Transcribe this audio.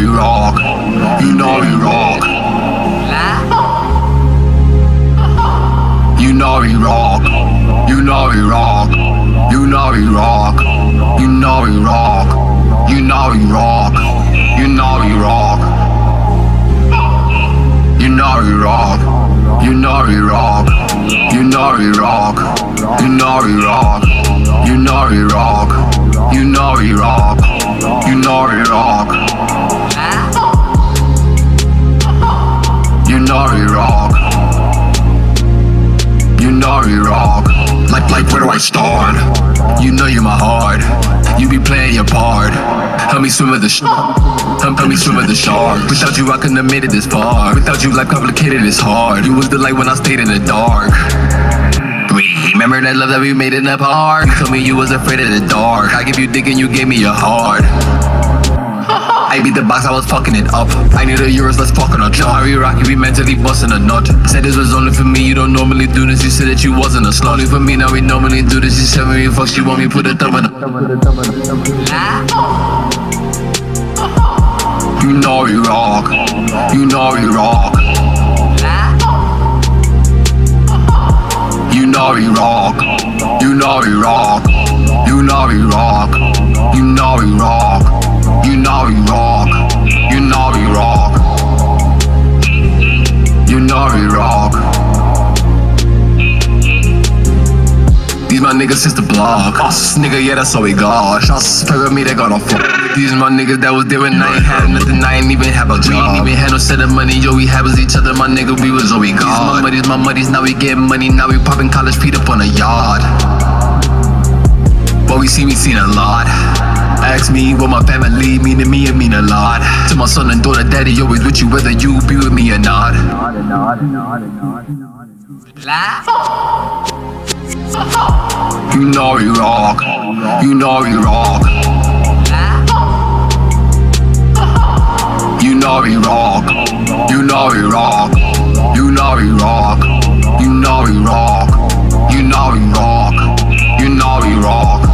rock. You know he rock. You know he rock. You know he rock. You know he rock. You know he rock. You know he rock. You know he rock. You know he rock. You know he rock. You know he rock. You know he rock. You know he rock. You know he rock. You know rock. Start? You know you're my heart. You be playing your part. Help me swim with the sh- help, help me swim with the shark. Without you, I couldn't have made it this far. Without you, life complicated is hard. You was the light when I stayed in the dark. Remember that love that we made in the park? You told me you was afraid of the dark. I give you dick and you gave me your heart. I beat the box, I was fucking it up. I need a Urus, let's fuck on a jar. We rocky, we mentally busting a nut. Said this was only for me, you don't normally do this. You said that you wasn't a slut. Only for me, now we normally do this. You said you fuck, she want me put a thumb in the. You know you rock. You know you rock. You know you rock. You know you rock. You know you rock. You know you rock. These niggas since the block. Us nigga, yeah, that's all we got. Shots play with me, they got no fuck. These my niggas that was there when I ain't had nothing, I ain't even have a job. We ain't even had no set of money, yo, we had was each other, my nigga, we was all we got. These my muddies, my muddies, now we get money, now we popping college feet up on a yard. But we see me seen a lot. Ask me what my family mean to me, it mean a lot. To my son and daughter, daddy always with you, whether you be with me or not. You know you rock. You know you rock. You know you rock. You know you rock. You know you rock. You know you rock. You know you rock.